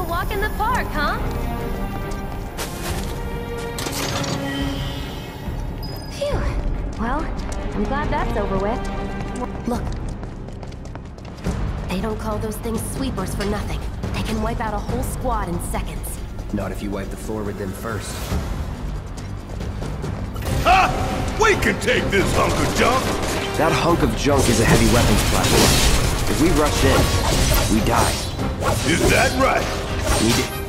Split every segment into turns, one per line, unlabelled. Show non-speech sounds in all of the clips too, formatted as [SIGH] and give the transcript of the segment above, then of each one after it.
a walk in the park, huh? Phew. Well, I'm glad that's over with. Look. They don't call those things sweepers for nothing. They can wipe out a whole squad in seconds.
Not if you wipe the floor with them first.
Ha! We can take this hunk of junk!
That hunk of junk is a heavy weapons platform. If we rush in, we die.
Is that right?
We did.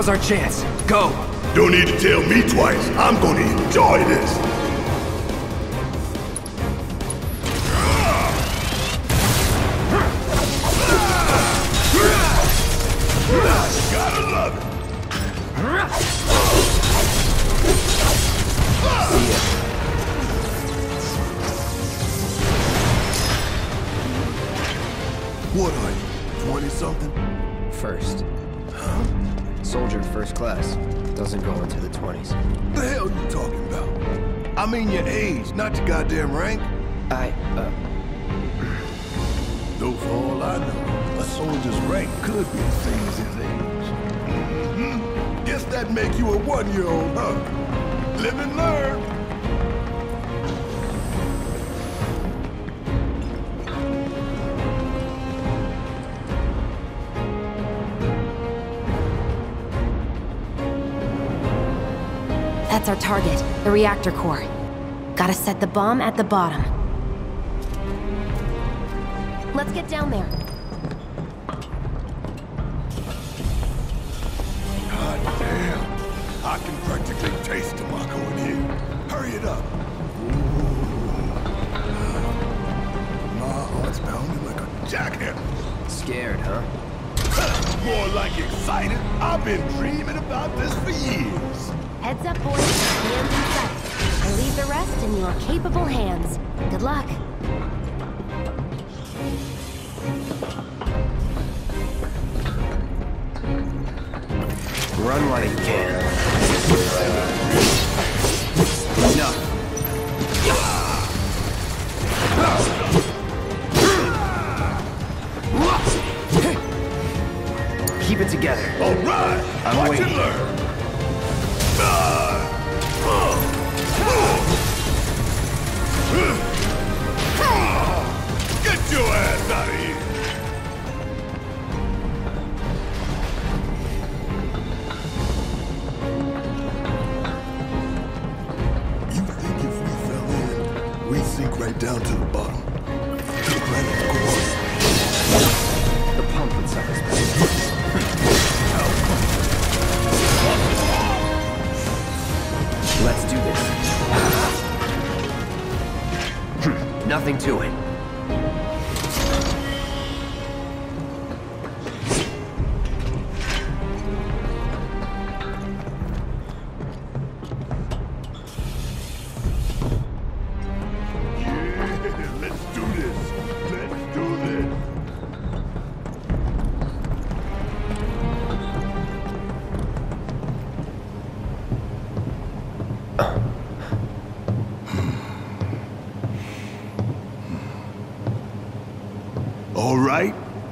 Now's our chance. Go!
Don't need to tell me twice. I'm gonna enjoy this. As his age. hmm Guess that make you a one-year-old, huh? Live and learn.
That's our target, the reactor core. Gotta set the bomb at the bottom. Let's get down there.
Practically taste tobacco in here. Hurry it up. My heart's oh, pounding like a jackhammer.
scared, huh? [LAUGHS]
More like excited. I've been dreaming about this for years.
Heads up, boys. Hands in sight. I leave the rest in your capable hands. Good luck.
Run while you can. Enough. Keep it together.
All right.
I'm
Watch
waiting.
and learn. Get your ass out of here. Right down to the bottom? To the planet core?
The pump would suck us. Let's do this. Nothing to it.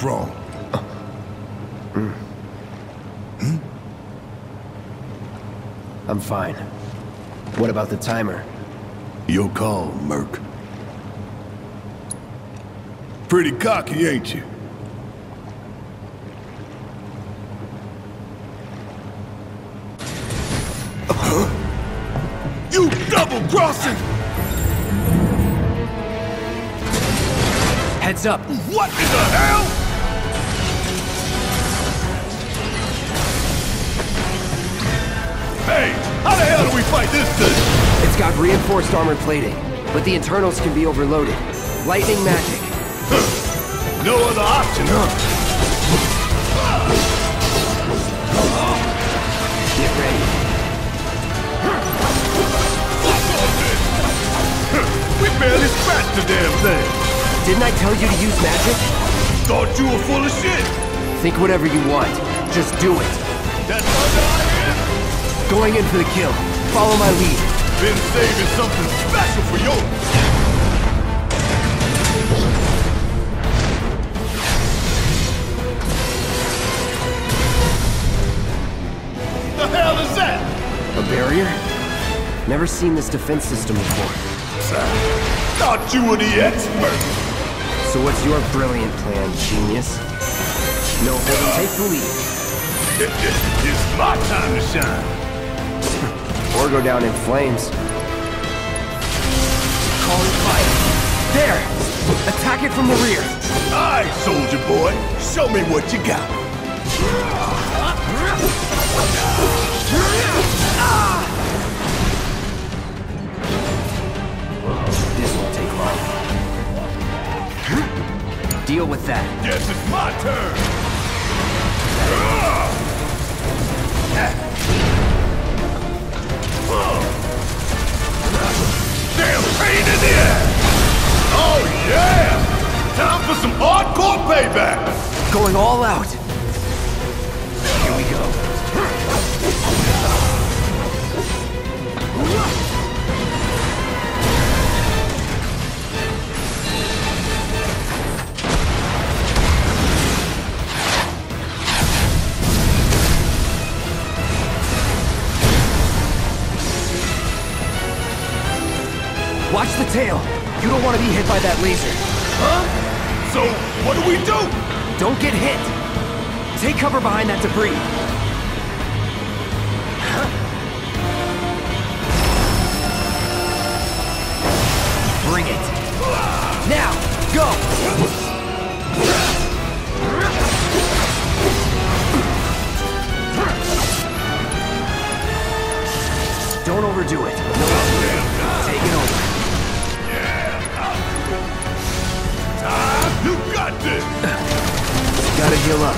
What's wrong? Hmm?
I'm fine. What about the timer?
Your call, Merc. Pretty cocky, ain't you? You double-crossing!
Heads up!
What in the hell? Fight this thing?
It's got reinforced armor plating, but the internals can be overloaded. Lightning magic. [LAUGHS]
No other option, huh?
Get ready.
We barely scratched the damn thing.
Didn't I tell you to use magic?
Thought you were full of shit.
Think whatever you want. Just do it.
That's under our hands.
Going in for the kill. Follow my lead.
Been saving something special for you! The hell is that?
A barrier? Never seen this defense system before.
Sir, thought you were the expert.
So what's your brilliant plan, genius? No, hold take the lead. [LAUGHS]
it's my time to shine.
Or go down in flames. Calling fire. There! Attack it from the rear.
All right, soldier boy. Show me what you got.
This won't take long. Deal with that.
Guess it's my turn. Pain in the ass! Oh yeah! Time for some hardcore payback!
Going all out. Tail. You don't want to be hit by that laser.
Huh? So, what do we do?
Don't get hit. Take cover behind that debris. Bring it. Now, go! Don't overdo it. No, take it over.
Got this!
Gotta heal up.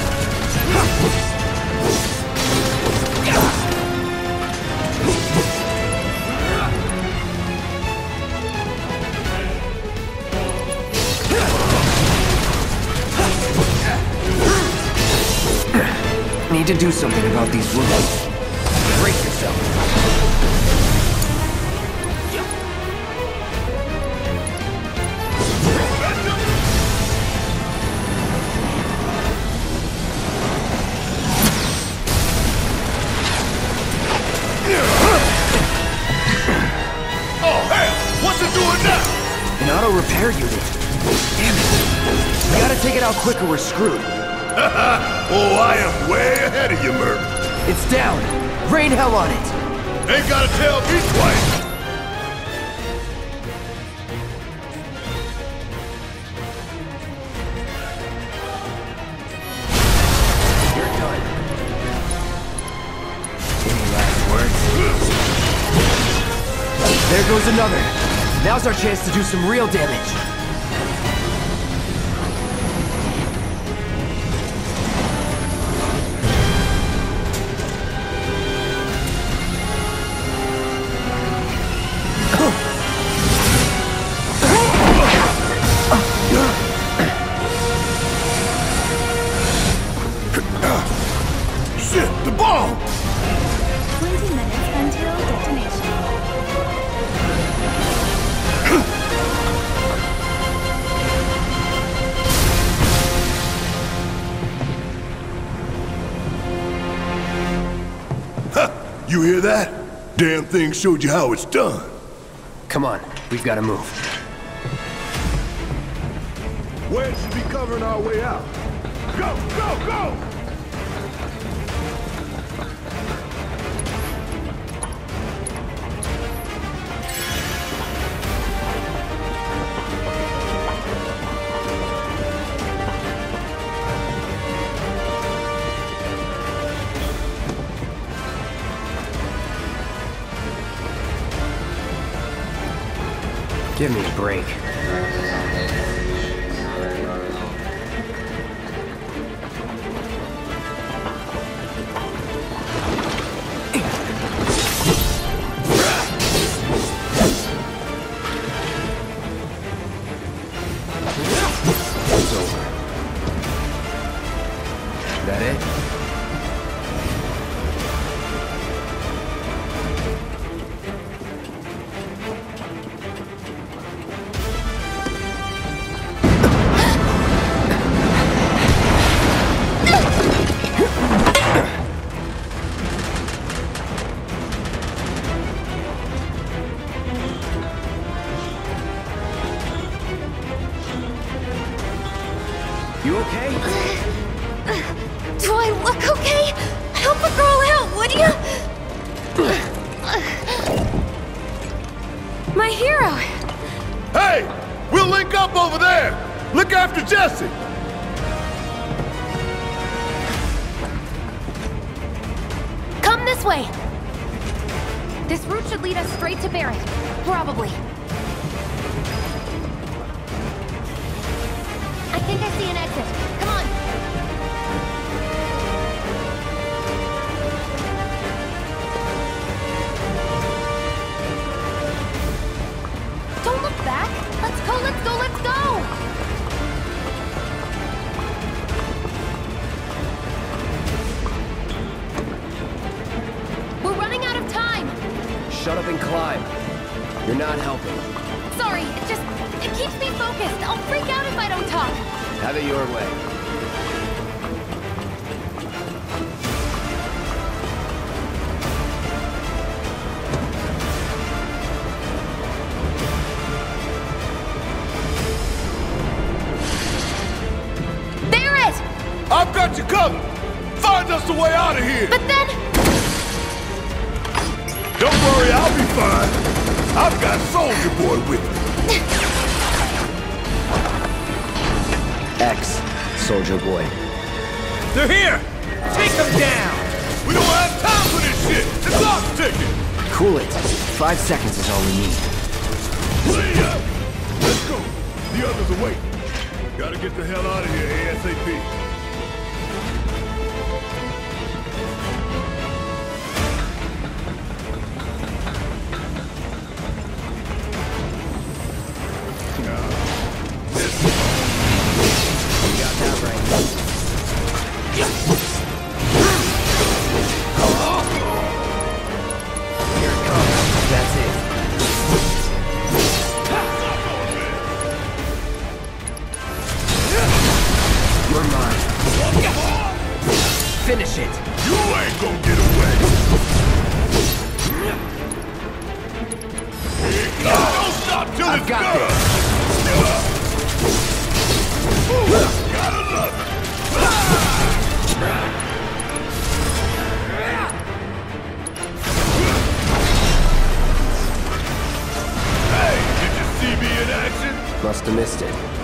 Need to do something about these wounds. Brace yourself. Quick or we're screwed. [LAUGHS]
Oh, I am way ahead of you, Merc.
It's down. Rain hell on it.
Ain't gotta tell me twice.
You're done. Any last words? There goes another. Now's our chance to do some real damage.
You hear that? Damn thing showed you how it's done.
Come on, we've got to move.
Where should be covering our way out? Go, go, go!
Give me a break.
Probably. I think I see an exit. Come on! Don't look back! Let's go, let's go, let's go! We're running out of time!
Shut up and climb. You're not helping.
Sorry, it just... it keeps me focused. I'll freak out if I don't talk.
Have it your way.
Barret!
I've got you covered! Find us a way out of here!
But then...
I've got Soldier Boy with me.
X, Soldier Boy.
They're here! Take them down! We don't have time for this shit! It's our ticket!
Cool it. Five seconds is all we need.
Leah! Let's go! The others are waiting. Gotta get the hell out of here ASAP.
It.
You ain't gonna get away! Don't stop till
I've
it's
got
done! Ooh, Gotta love it! Hey, did you see me in action?
Must have missed it.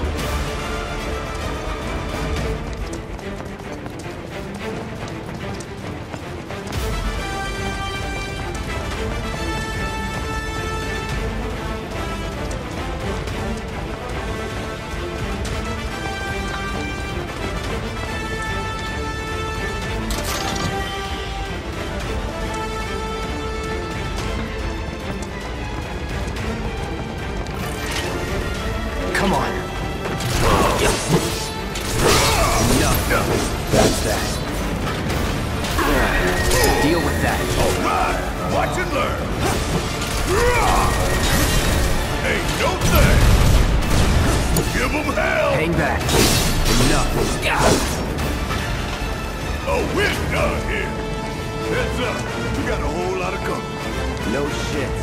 No
shit.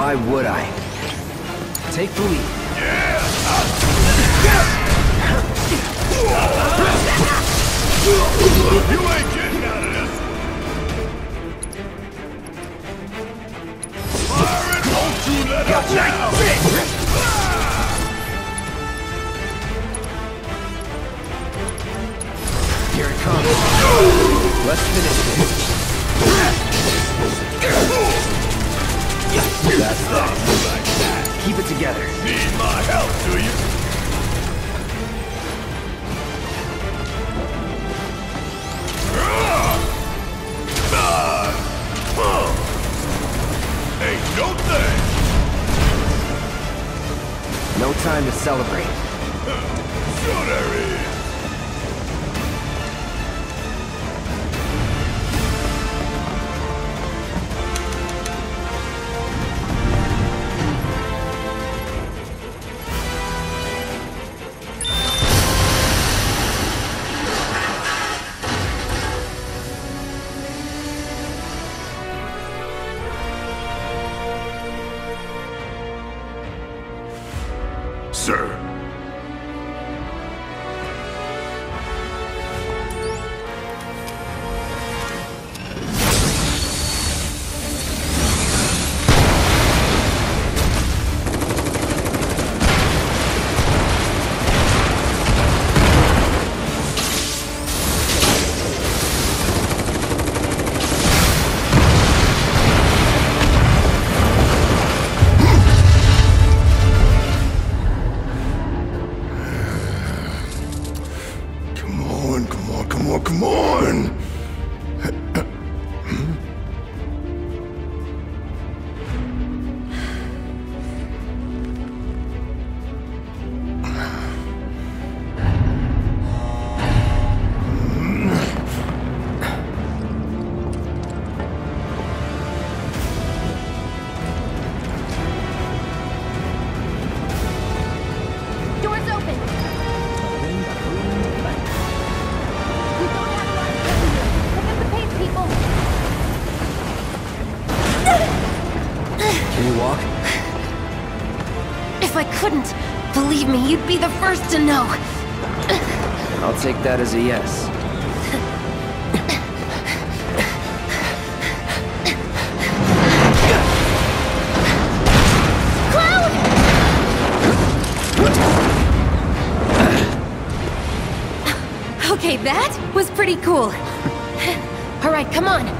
Why would I? Take the lead.
You ain't getting out of this. It! Don't you let up now!
Here it comes. Let's finish this. That's that. Keep it together.
Need my help, do you? Ah! Ain't no thing.
No time to celebrate.
Sure there is.
Me, you'd be the first to know.
I'll take that as a yes.
Okay, that was pretty cool.
All right, come on.